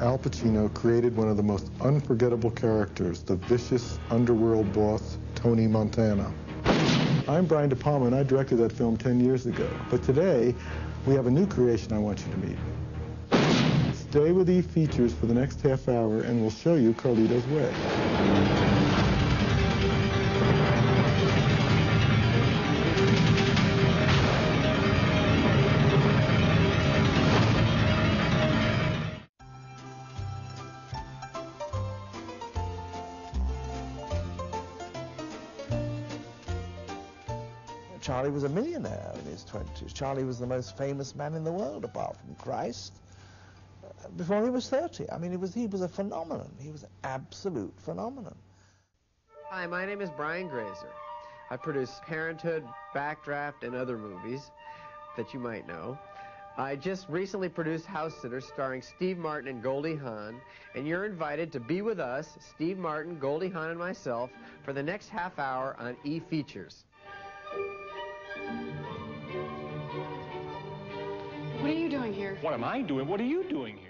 Al Pacino created one of the most unforgettable characters, the vicious underworld boss, Tony Montana. I'm Brian De Palma, and I directed that film 10 years ago. But today, we have a new creation I want you to meet. Stay with E Features for the next half hour, and we'll show you Carlito's Way. Charlie was a millionaire in his 20s. Charlie was the most famous man in the world, apart from Christ, uh, before he was 30. I mean, he was, he was a phenomenon. He was an absolute phenomenon. Hi, my name is Brian Grazer. I produce Parenthood, Backdraft, and other movies that you might know. I just recently produced House Sitters starring Steve Martin and Goldie Hawn, and you're invited to be with us, Steve Martin, Goldie Hawn, and myself, for the next half hour on E Features. Here? What am I doing? What are you doing here?